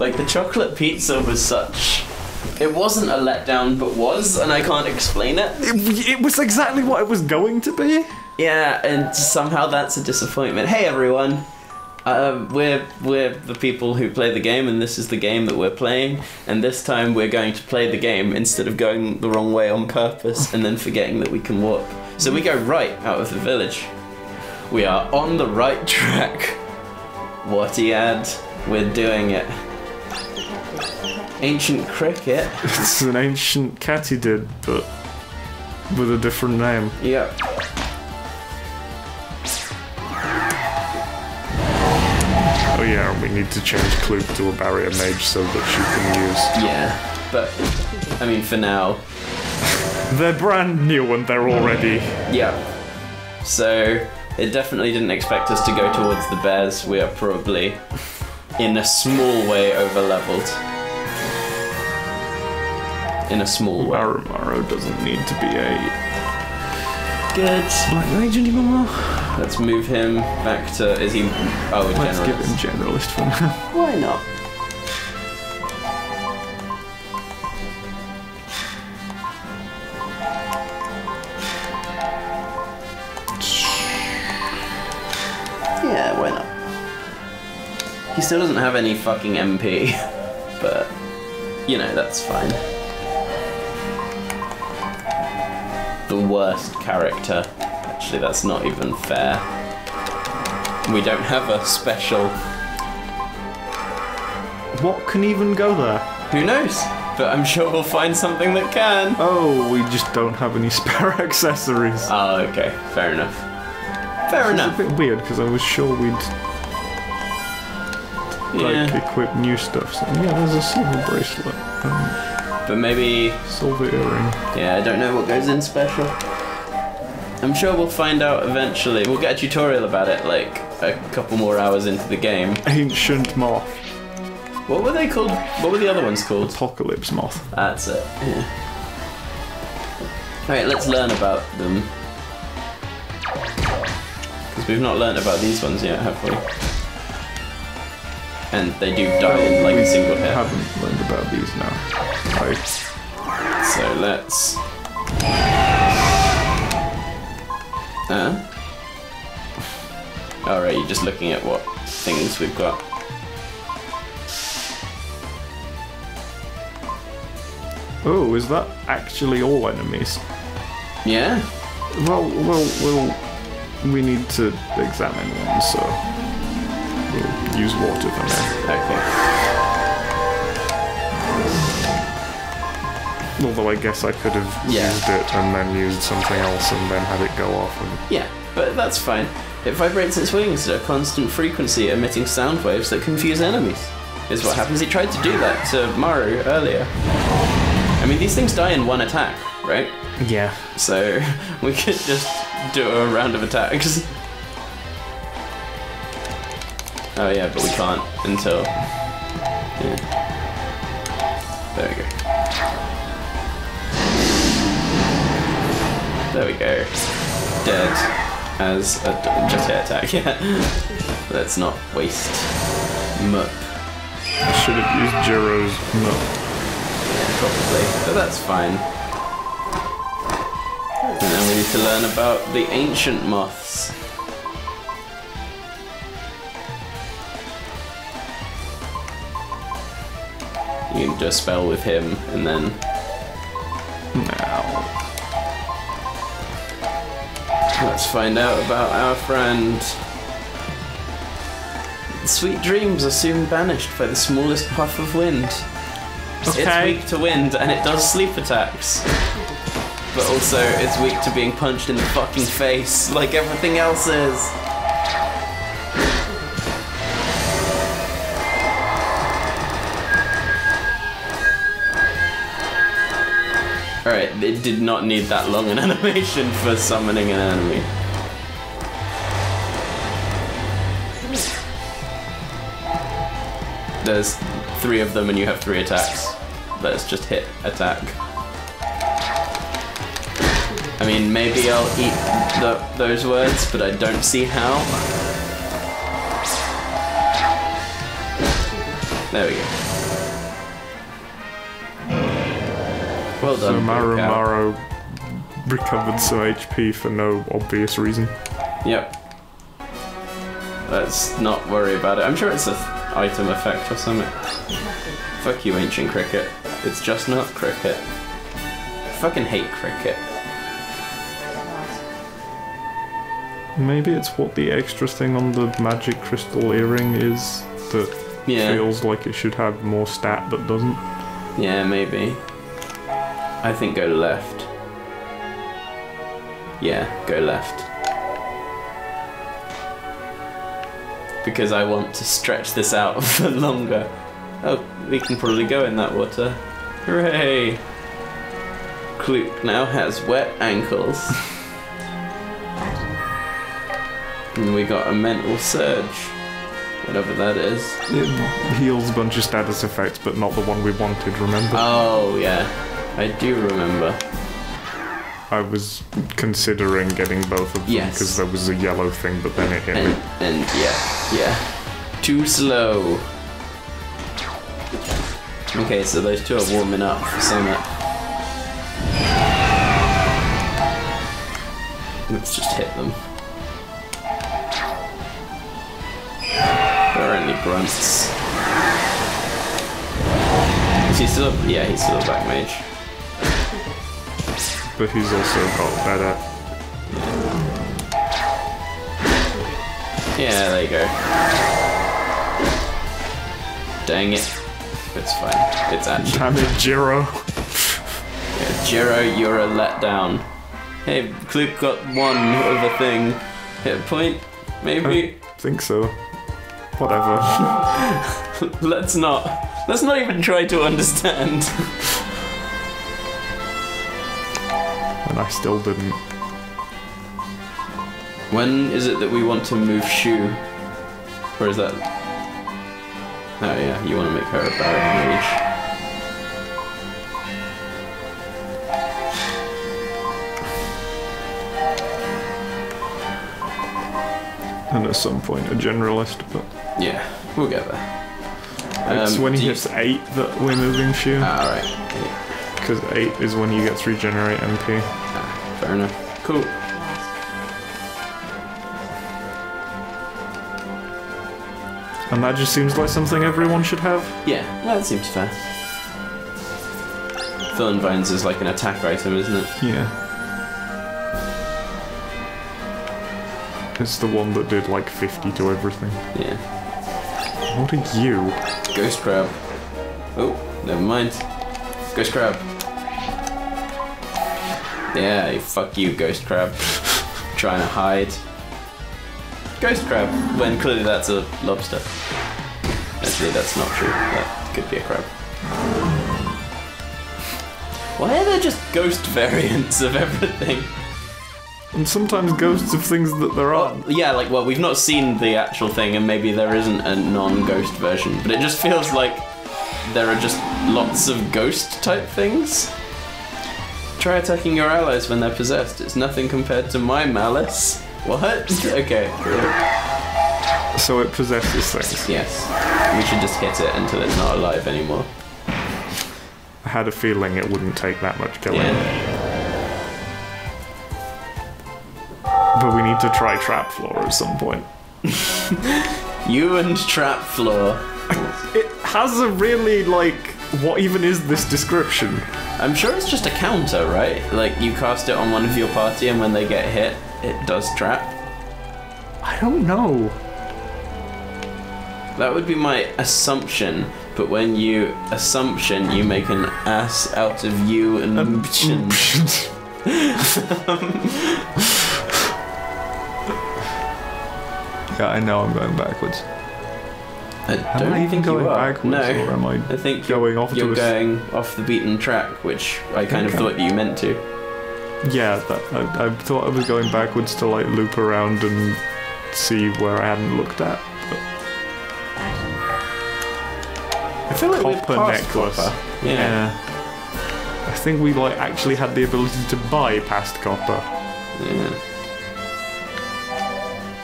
Like the chocolate pizza was such. It wasn't a letdown, but was, and I can't explain it. It, it was exactly what it was going to be. Yeah, and somehow that's a disappointment. Hey everyone, uh, we're we're the people who play the game, and this is the game that we're playing. And this time we're going to play the game instead of going the wrong way on purpose and then forgetting that we can walk. So we go right out of the village. We are on the right track. What he had, we're doing it. Ancient cricket. It's an ancient katydid, but with a different name. Yep. Oh yeah, we need to change Kluke to a barrier mage so that she can use. Yeah, but I mean, for now, They're brand new and they're already. Yeah. So it definitely didn't expect us to go towards the bears. We are probably in a small way over leveled. In a small way. Marumaro doesn't need to be a Good. black mage anymore. Let's move him back to. Is he? Oh, a Let's give generalist. him generalist for now. Why not? Yeah, why not? He still doesn't have any fucking MP, but you know, that's fine. The worst character. Actually, that's not even fair. We don't have a special What can even go there? Who knows? But I'm sure we'll find something that can. Oh, we just don't have any spare accessories. Oh, okay. Fair enough. Fair enough. It's a bit weird because I was sure we'd like Yeah. equip new stuff. So, yeah, there's a silver bracelet, um, But maybe. silver earring. Yeah, I don't know what goes in special. I'm sure we'll find out eventually. We'll get a tutorial about it like a couple more hours into the game. Ancient moth, What were they called? What were the other ones called? apocalypse moth. That's it. Yeah. Alright, let's learn about them. Because we've not learned about these ones yet, have we? And they do die in like a single hit. I haven't learned about these now. I, So let's. Uh? Alright, you're just looking at what things we've got. oh, is that actually all enemies? Yeah? Well, well, well, we need to examine one, so we'll use water for now. Okay. Although I guess I could have Yeah. used it and then used something else and then had it go off. And Yeah, but that's fine. It vibrates its wings at a constant frequency, emitting sound waves that confuse enemies. Is what happens. He tried to do that to Maru earlier. I mean, these things die in one attack, right? yeah, So we could just do a round of attacks. Oh yeah, but we can't until. Yeah. There we go. There we go. Dead as a just hit attack. Yeah. Let's not waste mup. I should have used Jiro's no. Probably, but that's fine. And then we need to learn about the ancient moths. You can do a spell with him, and then Now. let's find out about our friend. Sweet dreams are soon banished by the smallest puff of wind. It's weak to wind and it does sleep attacks. But also, it's weak to being punched in the fucking face like everything else is. Alright, it did not need that long an animation for summoning an enemy. There's three of them and you have three attacks. Let's just hit attack. I mean, maybe I'll eat those words, but I don't see how. There we go. Well done. So Maru Maru recovered some HP for no obvious reason. Yep. Let's not worry about it. I'm sure it's a item effect or something. Fuck you, ancient cricket. It's just not cricket. Fucking hate cricket. Maybe it's what the extra thing on the magic crystal earring is that Yeah. feels like it should have more stat but doesn't. Yeah, maybe. I think go left. Yeah, go left. Because I want to stretch this out for longer. Oh, we can probably go in that water. Hooray! Kluke now has wet ankles. and we got a mental surge. Whatever that is. It heals a bunch of status effects, but not the one we wanted, remember? Oh, yeah. I do remember. I was considering getting both of them Yes. because there was a yellow thing, but then it hit And, me. and yeah, yeah. Too slow. Okay, so those two are warming up for Summit. Let's just hit them. There are only grunts. Is he still? A, yeah, he's still a black mage. But he's also got better. Yeah, there you go. Dang it. It's fine. It's actually. Damn it, Jiro! Yeah, Jiro, you're a letdown. Hey, Kluke got one of a thing. Hit point, maybe? Think so. Whatever. let's not. Let's not even try to understand. and I still didn't. when is it that we want to move Shu? Or is that. Oh, yeah, you want to make her a barrier mage. And at some point a generalist, but Yeah, we'll get there. it's Um, when he do you- hits 8 that we're moving Shu. Ah, alright. Because 8 is when you get to regenerate MP. Ah, fair enough. Cool. And that just seems like something everyone should have. Yeah, yeah, that seems fair. Thorn Vines is like an attack item, isn't it? Yeah. It's the one that did like 50 to everything. Yeah. What are you? Ghost Crab. Oh, never mind. Ghost Crab. Yeah, fuck you, Ghost Crab. Trying to hide. Ghost Crab, when clearly that's a lobster. Actually, that's not true. That could be a crab. Why are there just ghost variants of everything? And sometimes ghosts of things that there aren't. Well, yeah, like, well, we've not seen the actual thing, and maybe there isn't a non ghost version, but it just feels like there are just lots of ghost type things. Try attacking your allies when they're possessed. It's nothing compared to my malice. What? okay. So it possesses things. Yes. We should just hit it until it's not alive anymore. I had a feeling it wouldn't take that much killing. Yeah. But we need to try trap floor at some point. You and Trap Floor. It has a really like what even is this description? I'm sure it's just a counter, right? Like, you cast it on one of your party, and when they get hit, it does trap. I don't know. That would be my assumption, but when you assumption, you make an ass out of you and um, mption. yeah, I know I'm going backwards. I Am don't I even think you are. backwards No, or am I I think going you're, off to you're a s- going off the beaten track, which I kind of thought you meant to. Yeah, that, I, I thought I was going backwards to like loop around and see where I hadn't looked at. But I feel like Copper necklace. Copper. Yeah. yeah. I think we like actually had the ability to buy past copper. yeah.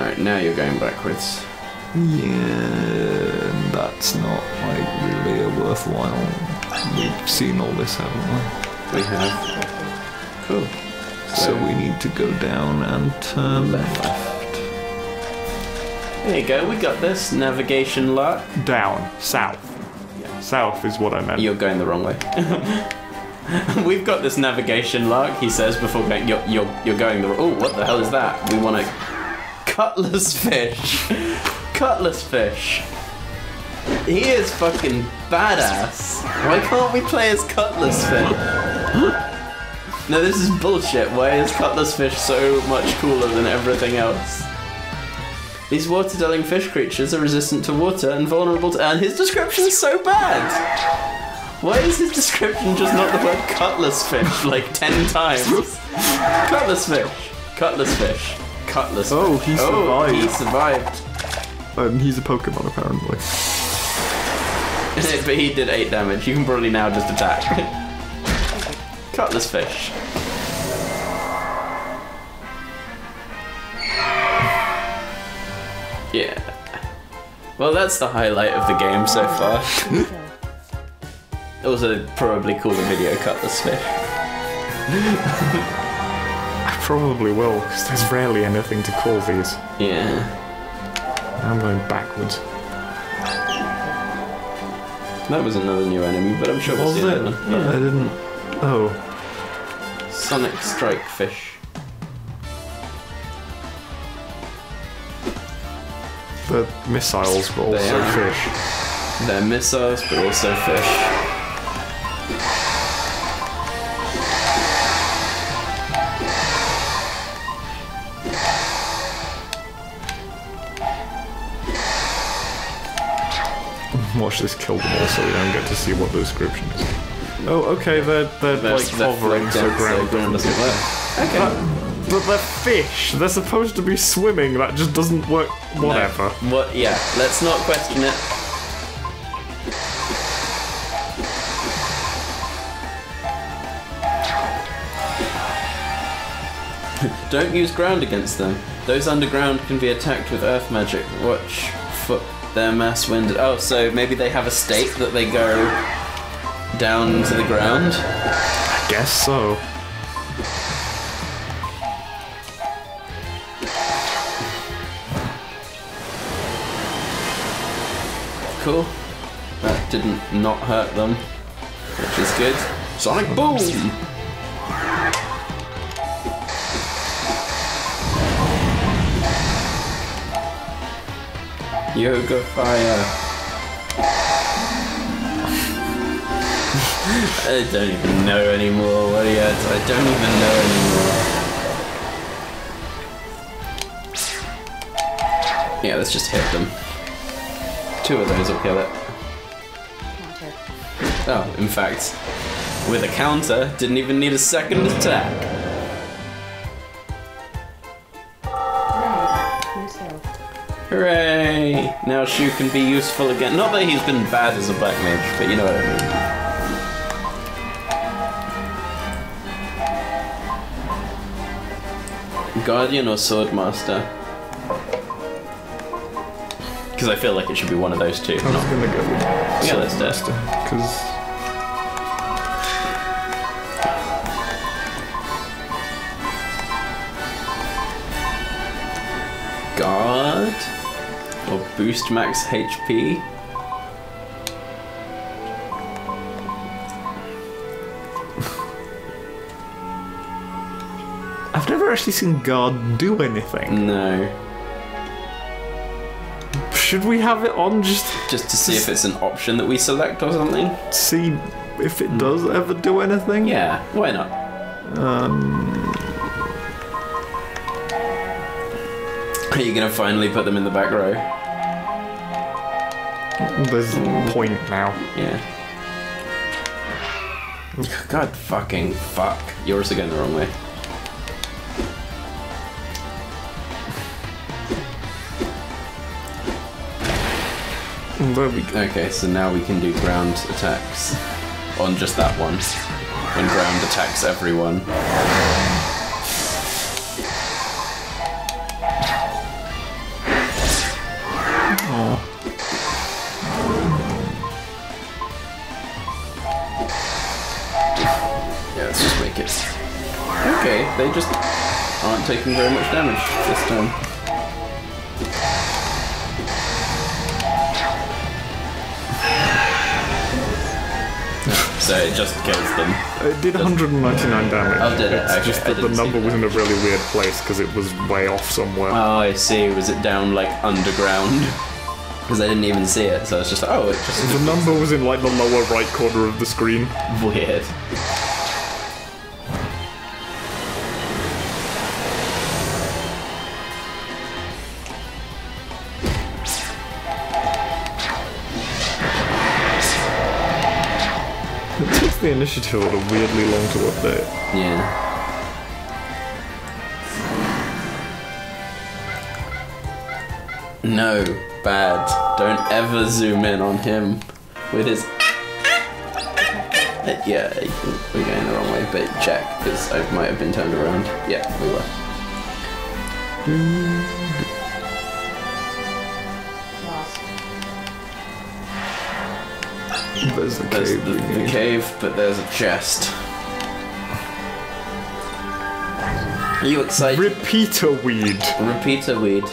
Alright, now you're going backwards. Yeah, that's not like really a worthwhile. We've seen all this, haven't We We have. Cool. we? So we need to go down and turn left. There you go. We got this navigation lock. Down, south. Yeah. South is what I meant. You're going the wrong way. We've got this navigation lock. He says before going. You're you're you're going the. Oh, what the hell is that? We want a cutlass fish. Cutlass fish. He is fucking badass. Why can't we play as cutlass fish? No, this is bullshit. Why is cutlass fish so much cooler than everything else? These water-dwelling fish creatures are resistant to water and vulnerable to. And his description is so bad. Why is his description just not the word cutlass fish like ten times? cutlass fish. Cutlass fish. Cutlass. Oh, he fish. Oh, he survived. Um, he's a Pokemon apparently. but he did eight damage. You can probably now just attack. Cutlass fish. Yeah. Well, that's the highlight of the game so far. also, probably call the video Cutlass fish. I probably will, because there's rarely anything to call these. Yeah. I'm going backwards. That was another new enemy, but I'm sure we'll Was see it? one. I didn't. Oh, Sonic Strike fish. the missiles were They also fish. They're missiles, but also fish. Watch this kill them all so we don't get to see what the description is. Oh, okay, they're, they're, They're- like they're hovering, so ground, ground doesn't work. Okay. But, but they're fish. They're supposed to be swimming. That just doesn't work. Whatever. What? Yeah. Let's not question it. Don't use ground against them. Those underground can be attacked with earth magic. Watch for their mass wind. Oh, so maybe they have a stake that they go down to the ground. I guess so. Cool. That didn't not hurt them, which is good. Sonic boom! Yoga fire. I don't even know anymore what he had. I don't even know anymore. Yeah, let's just hit them. Two of those will kill it. Oh, in fact, with a counter, didn't even need a second attack. Hooray! Now Shu can be useful again. Not that he's been bad as a black mage, but you know what I mean. Guardian or Swordmaster? Because I feel like it should be one of those two. I was Not, gonna go with Yeah, it. because boost max HP. I've never actually seen guard do anything. No, Should we have it on just just to see if it's an option that we select or something. see if it does ever do anything? Yeah, why not? Um, Are you gonna finally put them in the back row? There's a point now. Yeah. God fucking fuck. Yours are also going the wrong way. There we go. Okay, so now we can do ground attacks on just that one. When ground attacks everyone. They just aren't taking very much damage this time. so it just kills them. It did 199 damage. Oh, did it? It's Okay, just that the didn't number was that. in a really weird place because it was way off somewhere. Oh, I see. Was it down like underground? Because I didn't even see it, so it's just like, oh, it just the number was in like the lower right corner of the screen. weird. It takes the initiative a weirdly long to update. Yeah. No, bad. Don't ever zoom in on him with his. Yeah, we're going the wrong way, but check, because I might have been turned around. Yeah, we were. There's the There's cave. the, the cave, but there's a chest. Are you excited? Repeater weed. Repeater weed.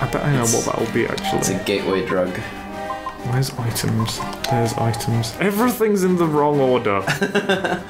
I bet I know It's- what that'll be actually. It's a gateway drug. Where's items? There's items. Everything's in the wrong order.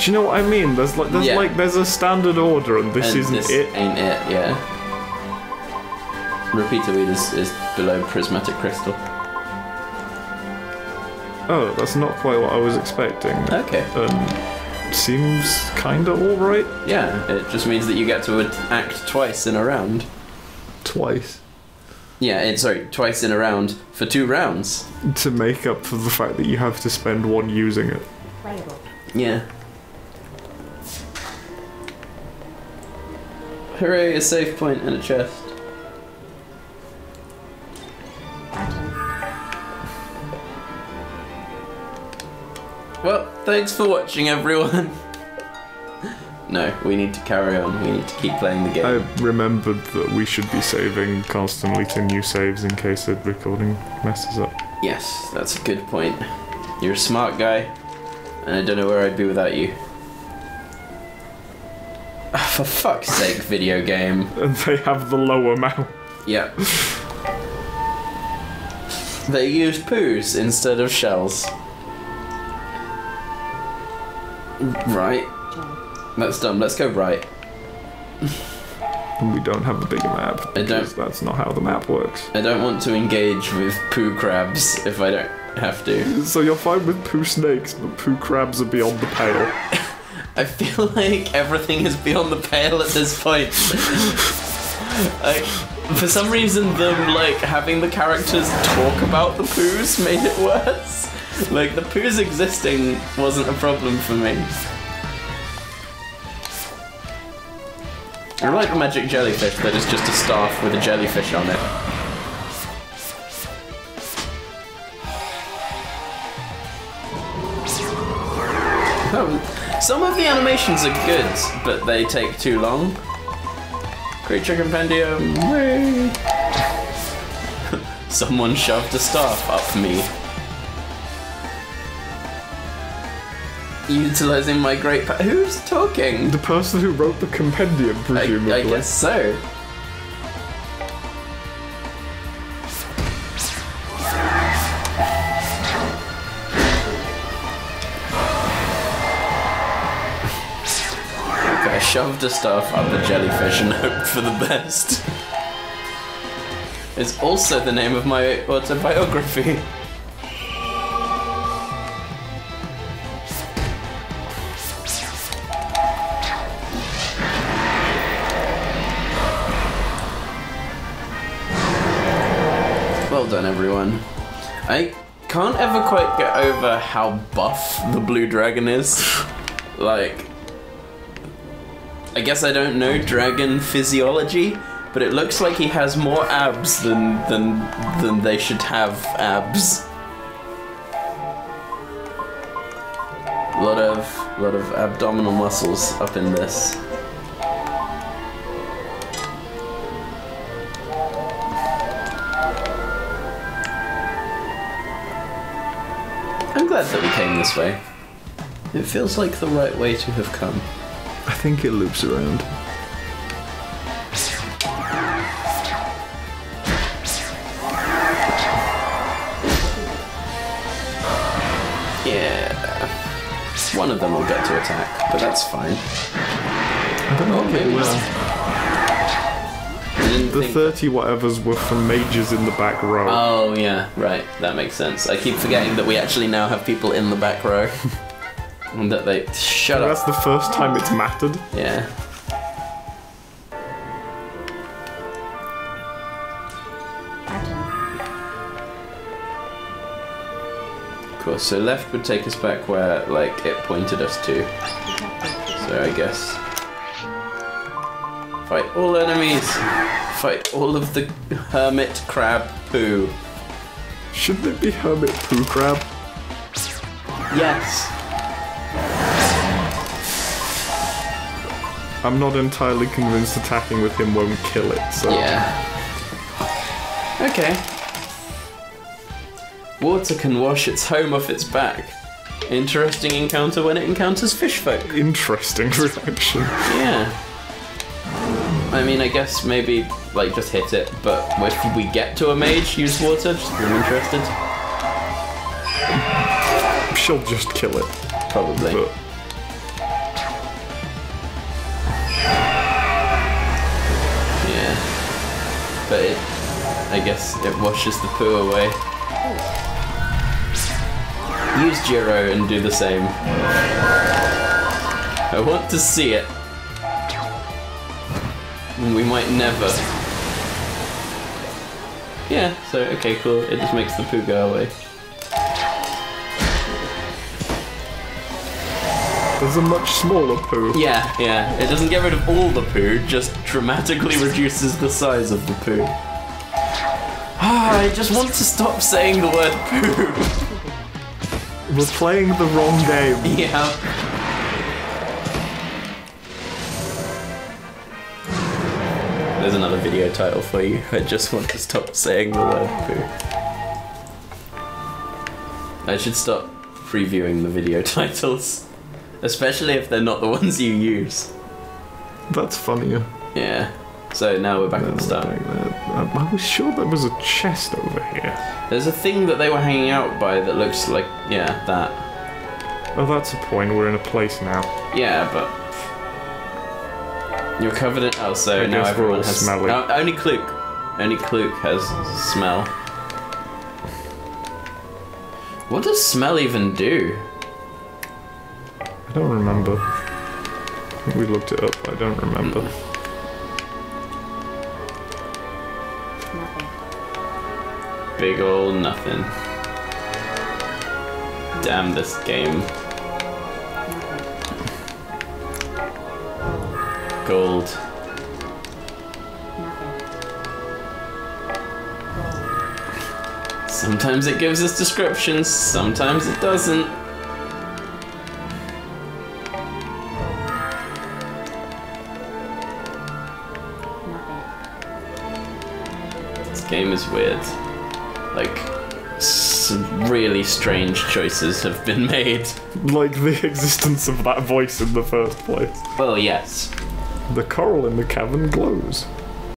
Do you know what I mean? There's like there's Yeah. like there's a standard order and this and isn't this it. ain't it, yeah. Repeater weed is, is below prismatic crystal. Oh, that's not quite what I was expecting. Okay. Um, seems kinda alright. Yeah, it just means that you get to act twice in a round. Twice. Yeah, it, sorry, twice in a round for two rounds. To make up for the fact that you have to spend one using it. Yeah. Hooray, a save point and a chest. Well, thanks for watching, everyone. no, we need to carry on. We need to keep playing the game. I remembered that we should be saving constantly to new saves in case the recording messes up. Yes, that's a good point. You're a smart guy, and I don't know where I'd be without you. Ah, For fuck's sake, video game. And they have the lower mouth. Yeah. they use poos instead of shells. Right. That's dumb. Let's go right. We don't have a bigger map. I don't- That's not how the map works. I don't want to engage with poo crabs if I don't have to. So you're fine with poo snakes, but poo crabs are beyond the pale. I feel like everything is beyond the pale at this point. like, for some reason, them like having the characters talk about the poos made it worse. Like the poos existing wasn't a problem for me. I like the magic jellyfish that is just a staff with a jellyfish on it. Oh, some of the animations are good, but they take too long. Creature Compendium. Someone shoved a staff up me. Utilizing my great pa- Who's talking? The person who wrote the compendium, presumably. I guess so. I shoved the staff up a jellyfish and hoped for the best. It's also the name of my autobiography. Well done, everyone. I can't ever quite get over how buff the blue dragon is. like, I guess I don't know dragon physiology, but it looks like he has more abs than than than they should have abs. A lot of lot of abdominal muscles up in this. Glad that we came this way. It feels like the right way to have come. I think it loops around. Yeah. One of them will get to attack, but that's fine. I don't know if maybe it will. Didn't The 30 whatevers were from mages in the back row. Oh yeah, right. That makes sense. I keep forgetting that we actually now have people in the back row. and that they shut up. That's the first time it's mattered. Yeah. Cool. So left would take us back where like it pointed us to. So I guess fight all enemies. Fight all of the hermit crab poo. Shouldn't it be Hermit Poo Crab? Yes. I'm not entirely convinced attacking with him won't kill it, so. Yeah. Okay. Water can wash its home off its back. Interesting encounter when it encounters fish folk. Interesting reaction. Yeah. I mean, I guess maybe like just hit it, but if we get to a mage, use water. Just 'cause I'm interested. She'll just kill it, Probably. but Yeah. But it, I guess it washes the poo away. Use Jiro and do the same. I want to see it. We might never. Yeah, so okay, cool. It just makes the poo go away. there's a much smaller poo. Yeah, yeah. It doesn't get rid of all the poo, just dramatically reduces the size of the poo. Ah, I just want to stop saying the word poo. We're playing the wrong game. yeah. There's another video title for you. I just want to stop saying the word poo. I should stop previewing the video titles. Especially if they're not the ones you use. That's funnier. Yeah. So now we're back at the start. Um, I was sure there was a chest over here. There's a thing that they were hanging out by that looks like, yeah, that. Oh, that's a point. We're in a place now. Yeah, but. You're covered in. Oh, so I now everyone has. smelly. Oh, only Kluke. Only Kluke has smell. What does smell even do? I don't remember. We looked it up. I don't remember. Mm. Big ol' nothing. Damn this game. Gold. Sometimes it gives us descriptions, sometimes it doesn't. This game is weird. Like, some really strange choices have been made. Like the existence of that voice in the first place. Well, yes. The coral in the cavern glows.